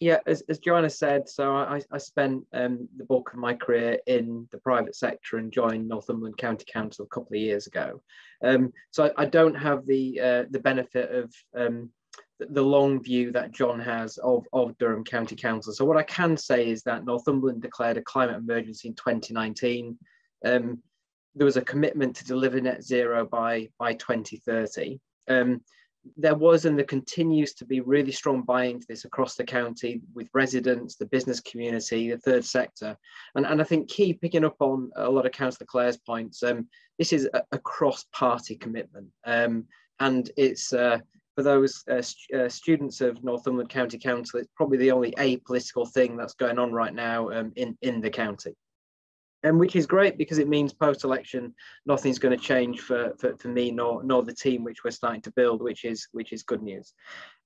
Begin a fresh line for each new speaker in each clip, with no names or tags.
yeah, as, as Joanna said, so I, I spent um, the bulk of my career in the private sector and joined Northumberland County Council a couple of years ago. Um, so I, I, don't have the uh, the benefit of um, the long view that John has of, of Durham County Council. So what I can say is that Northumberland declared a climate emergency in 2019. Um, there was a commitment to deliver net zero by, by 2030. Um, there was and there continues to be really strong buy-in to this across the county with residents, the business community, the third sector. And, and I think key, picking up on a lot of Councillor Clare's points, um, this is a, a cross-party commitment. Um, and it's uh, for those uh, st uh, students of Northumberland County Council, it's probably the only apolitical thing that's going on right now um, in, in the county and which is great because it means post-election nothing's going to change for, for, for me nor nor the team which we're starting to build which is which is good news.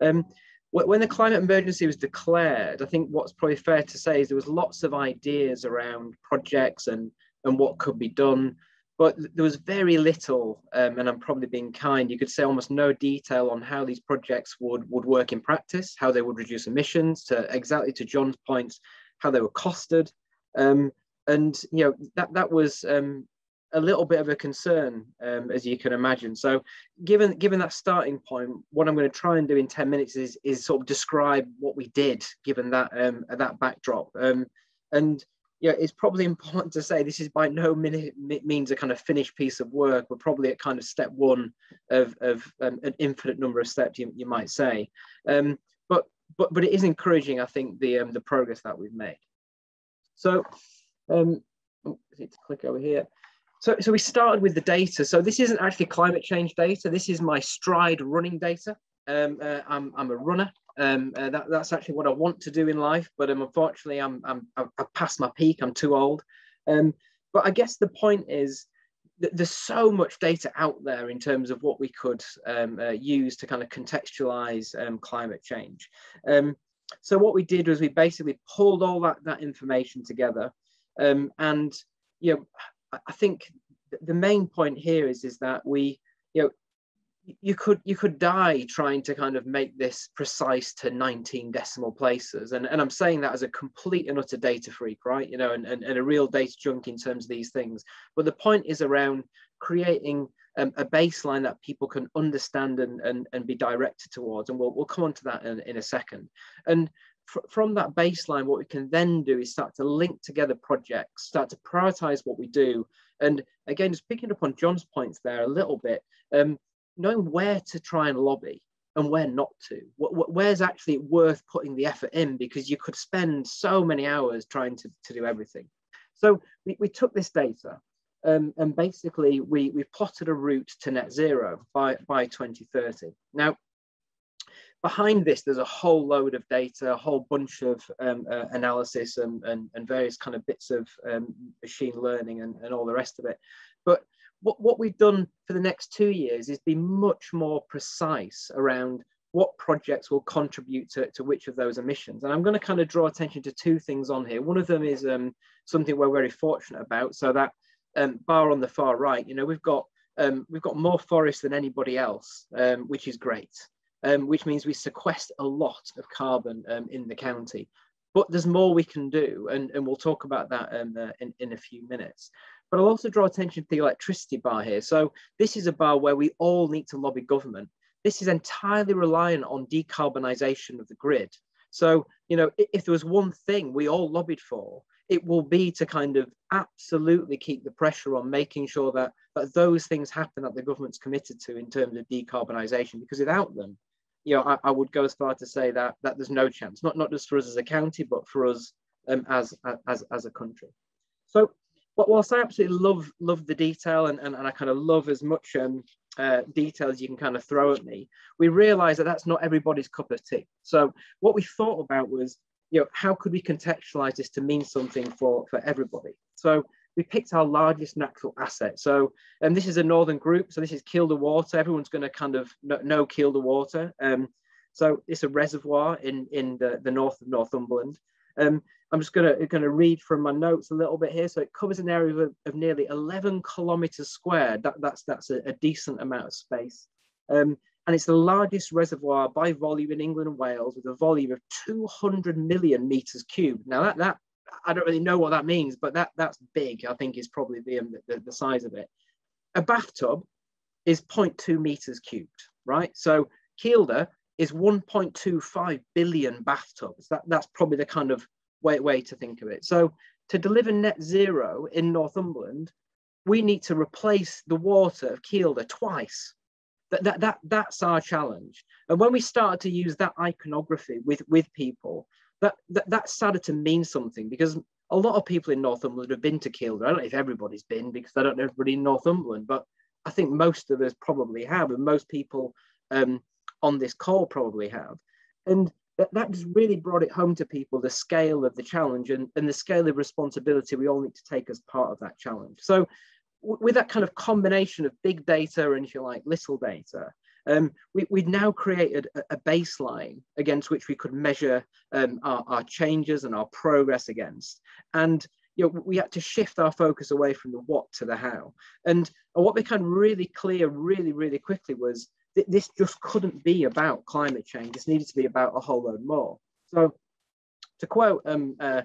Um, when the climate emergency was declared i think what's probably fair to say is there was lots of ideas around projects and and what could be done but there was very little um, and i'm probably being kind you could say almost no detail on how these projects would would work in practice how they would reduce emissions to exactly to john's points how they were costed. Um, and you know that that was um, a little bit of a concern, um, as you can imagine. So, given given that starting point, what I'm going to try and do in ten minutes is is sort of describe what we did, given that um, that backdrop. Um, and yeah, it's probably important to say this is by no means a kind of finished piece of work. We're probably at kind of step one of, of um, an infinite number of steps, you, you might say. Um, but but but it is encouraging, I think, the um, the progress that we've made. So um, oh, click over here. So, so we started with the data. So this isn't actually climate change data. This is my stride running data. Um, uh, I'm, I'm a runner. Um, uh, that, that's actually what I want to do in life. But um, unfortunately, I'm, I'm, I've passed my peak. I'm too old. Um, but I guess the point is that there's so much data out there in terms of what we could um, uh, use to kind of contextualize um, climate change. Um, so what we did was we basically pulled all that, that information together um, and you know, I think the main point here is is that we, you know, you could you could die trying to kind of make this precise to 19 decimal places. And, and i'm saying that as a complete and utter data freak right? You know and, and, and a real data junk in terms of these things. But the point is around creating um, a baseline that people can understand and, and, and be directed towards. And we'll, we'll come on to that in, in a second. And from that baseline, what we can then do is start to link together projects, start to prioritize what we do. And again, just picking up on John's points there a little bit, um, knowing where to try and lobby and where not to. Where's actually worth putting the effort in because you could spend so many hours trying to, to do everything. So we, we took this data um, and basically we, we plotted a route to net zero by, by 2030. Now, behind this, there's a whole load of data, a whole bunch of um, uh, analysis and, and, and, various kind of bits of um, machine learning and, and all the rest of it. But what, what we've done for the next two years is be much more precise around what projects will contribute to, to which of those emissions. And I'm going to kind of draw attention to two things on here. One of them is um, something we're very fortunate about. So that um, bar on the far right, you know, we've got um, we've got more forest than anybody else, um, which is great um, which means we sequester a lot of carbon um, in the county. But there's more we can do, and, and we'll talk about that um, uh, in, in a few minutes. But I'll also draw attention to the electricity bar here. So this is a bar where we all need to lobby government. This is entirely reliant on decarbonisation of the grid. So, you know, if there was one thing we all lobbied for, it will be to kind of absolutely keep the pressure on making sure that, that those things happen that the government's committed to in terms of decarbonisation, because without them, you know, I, I, would go as far to say that that there's no chance, not not just for us as a county, but for us um, as as as a country. So, but whilst I absolutely love love the detail and, and, and I kind of love as much um, uh, detail as you can kind of throw at me, we realise that that's not everybody's cup of tea. So, what we thought about was, you know, how could we contextualise this to mean something for for everybody? So we picked our largest natural asset. So, and um, this is a northern group. So this is Kielder Water. Everyone's going to kind of know Kielder Water. Um, so it's a reservoir in in the, the north of Northumberland. Um, I'm just going to going to read from my notes a little bit here. So it covers an area of, of nearly 11 kilometers squared. That, that's that's a, a, decent amount of space. Um, and it's the largest reservoir by volume in England and Wales with a volume of 200 million meters cubed. Now that, that I don't really know what that means, but that, that's big, I think is probably the, um, the, the size of it. A bathtub is 0.2 meters cubed, right? So Kielder is 1.25 billion bathtubs. That, that's probably the kind of way, way to think of it. So to deliver net zero in Northumberland, we need to replace the water of Kielder twice. That, that, that, that's our challenge. And when we started to use that iconography with, with people, that, that, that started to mean something because a lot of people in Northumberland have been to Kielder. I don't know if everybody's been because I don't know everybody in Northumberland, but I think most of us probably have, and most people um, on this call probably have. And that, that just really brought it home to people the scale of the challenge and, and the scale of responsibility we all need to take as part of that challenge. So, with that kind of combination of big data and, if you like, little data, um, we, have now created a, a, baseline against which we could measure um, our, our, changes and our progress against. And you know, we had to shift our focus away from the what to the how. And what became really clear really, really quickly was that this just couldn't be about climate change. This needed to be about a whole load more. So to quote um, uh,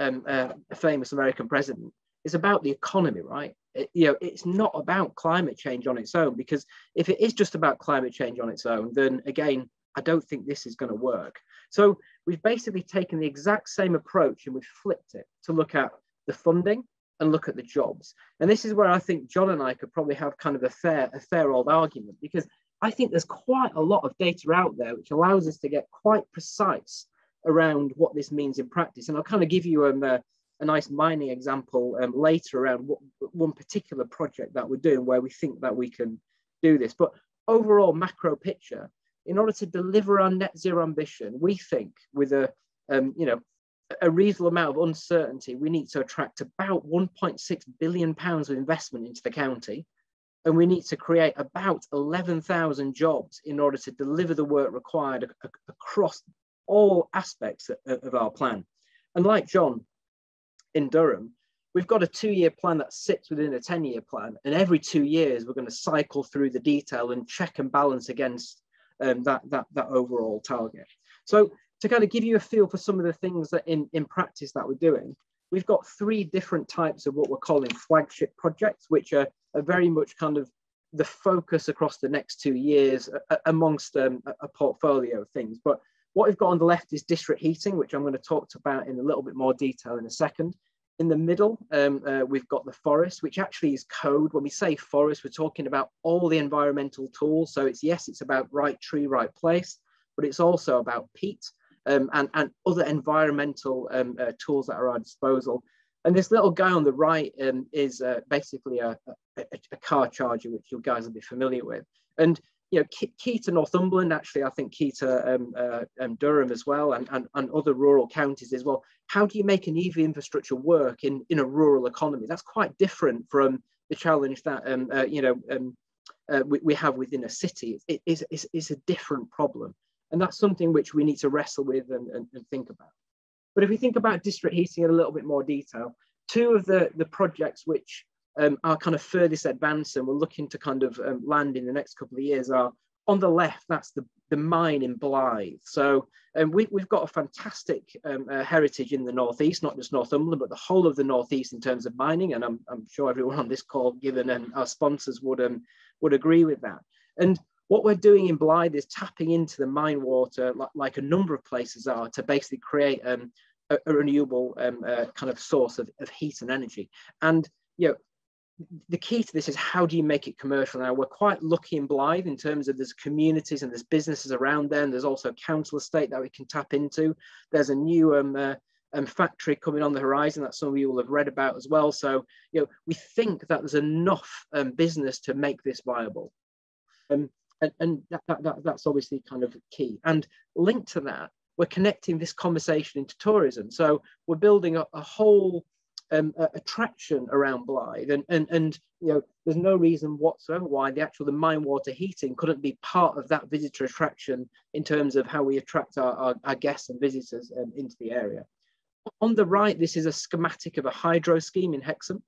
um, uh, a famous American president, it's about the economy, right? It, you know, it's not about climate change on its own because if it is just about climate change on its own, then again, I don't think this is going to work. So we've basically taken the exact same approach and we've flipped it to look at the funding and look at the jobs. And this is where I think John and I could probably have kind of a fair, a fair old argument because I think there's quite a lot of data out there which allows us to get quite precise around what this means in practice. And I'll kind of give you um, a, a nice mining example um, later around what, one particular project that we're doing where we think that we can do this. But overall macro picture, in order to deliver our net zero ambition, we think with a, um, you know, a reasonable amount of uncertainty, we need to attract about 1.6 billion pounds of investment into the county and we need to create about 11,000 jobs in order to deliver the work required across all aspects of our plan. And like John in Durham, we've got a two-year plan that sits within a 10-year plan, and every two years we're going to cycle through the detail and check and balance against um, that, that, that overall target. So to kind of give you a feel for some of the things that in, in practice that we're doing, we've got three different types of what we're calling flagship projects, which are, are very much kind of the focus across the next two years amongst um, a portfolio of things. But what we've got on the left is district heating, which I'm going to talk about in a little bit more detail in a second. In the middle, um, uh, we've got the forest, which actually is code. When we say forest, we're talking about all the environmental tools. So it's yes, it's about right tree, right place, but it's also about peat um, and, and other environmental um, uh, tools that are at our disposal. And this little guy on the right um, is uh, basically a, a, a, car charger, which you guys will be familiar with. And you know, key, key to Northumberland, actually, I think key to um, uh, um, Durham as well, and, and, and other rural counties as well. How do you make an EV infrastructure work in, in a rural economy? That's quite different from the challenge that um, uh, you know um, uh, we, we, have within a city. It is it's, it's a different problem. And that's something which we need to wrestle with and, and, and think about. But if we think about district heating in a little bit more detail, two of the, the projects which um, are kind of furthest advanced and we're looking to kind of um, land in the next couple of years are on the left, that's the, the mine in Blyth. So um, we, we've got a fantastic um, uh, heritage in the Northeast, not just Northumberland, but the whole of the Northeast in terms of mining. And I'm, I'm sure everyone on this call, given and our sponsors would, um, would agree with that. And what we're doing in Blyth is tapping into the mine water, like, like a number of places are, to basically create um, a, a, renewable um, uh, kind of source of, of heat and energy. And you know, the key to this is how do you make it commercial now we're quite lucky in Blyth in terms of there's communities and there's businesses around there and there's also council estate that we can tap into there's a new um, uh, um, factory coming on the horizon that some of you will have read about as well so you know we think that there's enough um, business to make this viable um, and, and that, that, that, that's obviously kind of key. And linked to that, we're connecting this conversation into tourism. So we're building a, a whole um, attraction around Blyth, and, and and you know there's no reason whatsoever why the actual the mine water heating couldn't be part of that visitor attraction in terms of how we attract our, our, our guests and visitors um, into the area. On the right, this is a schematic of a hydro scheme in Hexham.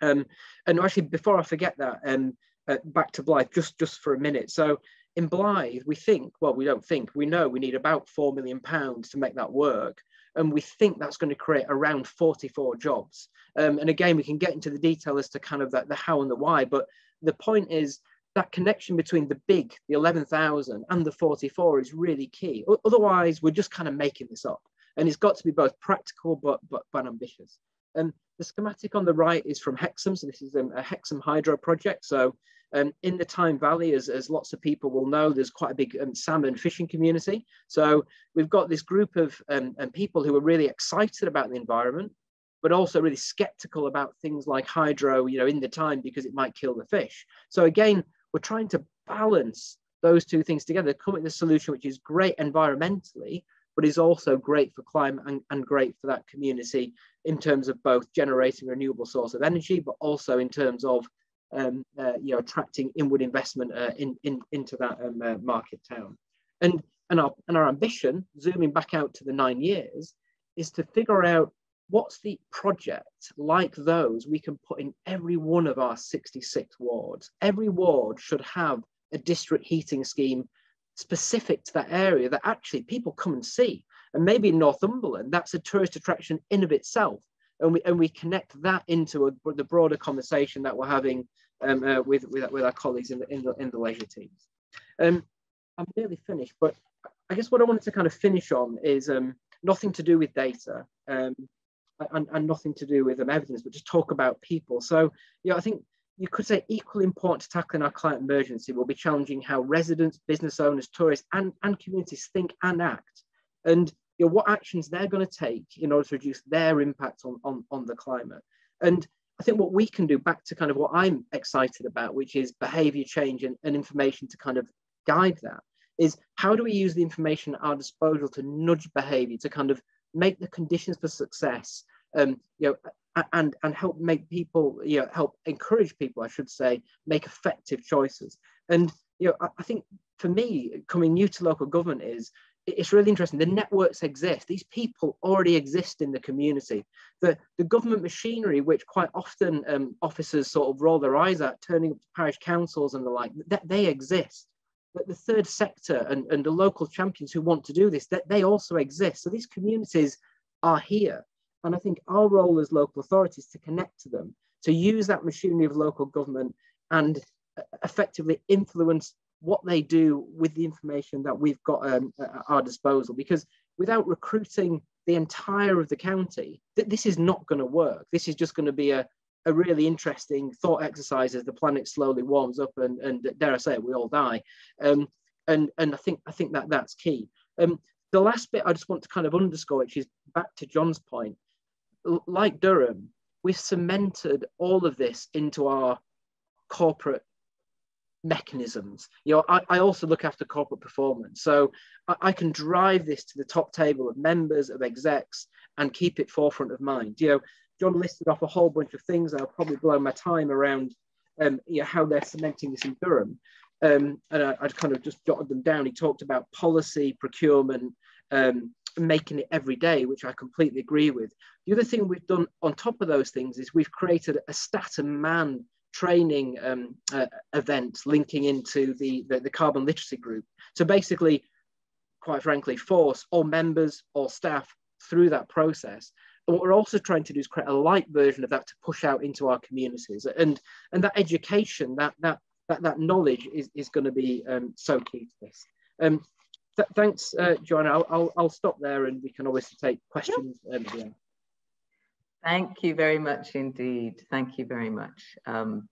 Um, and actually, before I forget that, um, uh, back to Blyth just just for a minute. So in Blyth, we think, well, we don't think, we know we need about £4 million to make that work. And we think that's going to create around 44 jobs. Um, and again, we can get into the detail as to kind of the, the how and the why. But the point is that connection between the big, the 11,000 and the 44 is really key. Otherwise, we're just kind of making this up. And it's got to be both practical but, but, but ambitious. And the schematic on the right is from Hexham. So this is um, a Hexham hydro project. So um, in the Tyne Valley, as, as lots of people will know, there's quite a big um, salmon fishing community. So we've got this group of um, people who are really excited about the environment, but also really skeptical about things like hydro, you know, in the Tyne because it might kill the fish. So again, we're trying to balance those two things together, come up with a solution which is great environmentally, but is also great for climate and, and great for that community in terms of both generating renewable source of energy, but also in terms of um, uh, you know, attracting inward investment uh, in, in, into that um, uh, market town. And, and, our, and our ambition, zooming back out to the nine years, is to figure out what's the project like those we can put in every one of our 66 wards. Every ward should have a district heating scheme specific to that area that actually people come and see. And maybe in Northumberland, that's a tourist attraction in of itself. And we, and we connect that into a, the broader conversation that we're having um, uh, with, with, with our colleagues in the, in the, in the leisure teams. Um, I'm nearly finished, but I guess what I wanted to kind of finish on is um, nothing to do with data um, and, and nothing to do with um, evidence, but just talk about people. So, you know, I think you could say equally important to tackling our climate emergency will be challenging how residents, business owners, tourists, and, and communities think and act, and you know, what actions they're going to take in order to reduce their impact on, on, on the climate. And I think what we can do back to kind of what I'm excited about, which is behavior change and, and information to kind of guide that, is how do we use the information at our disposal to nudge behavior, to kind of make the conditions for success, um, you know, and and help make people, you know, help encourage people, I should say, make effective choices. And you know, I, I think for me, coming new to local government is it's really interesting. The networks exist. These people already exist in the community. The, the government machinery, which quite often um, officers sort of roll their eyes at, turning up to parish councils and the like, that they exist. But the third sector and, and the local champions who want to do this, that they also exist. So these communities are here. And I think our role as local authorities to connect to them, to use that machinery of local government and uh, effectively influence what they do with the information that we've got um, at our disposal. Because without recruiting the entire of the county, th- this is not going to work. This is just going to be a, a really interesting thought exercise as the planet slowly warms up and, and dare I say it, we all die. Um, and, and I think I think that that's key. Um, the last bit I just want to kind of underscore, which is back to John's point, like Durham, we've cemented all of this into our corporate mechanisms. You know, I, I also look after corporate performance. So I, I, can drive this to the top table of members, of execs, and keep it forefront of mind. You know, John listed off a whole bunch of things. I'll probably blow my time around um, you know, how they're cementing this in Durham. Um, and I, would kind of just jotted them down. He talked about policy, procurement, um, making it every day, which I completely agree with. The other thing we've done on top of those things is we've created a stat and man training um, uh, events linking into the, the, the carbon literacy group. So basically, quite frankly, force all members, or staff through that process. And what we're also trying to do is create a light version of that to push out into our communities. And, and that education, that, that, that, that knowledge is, is going to be um, so key to this. Um, th thanks, uh, Joanna. I'll, I'll, I'll, stop there and we can obviously take questions. Um, yeah.
Thank you very much indeed. Thank you very much. Um,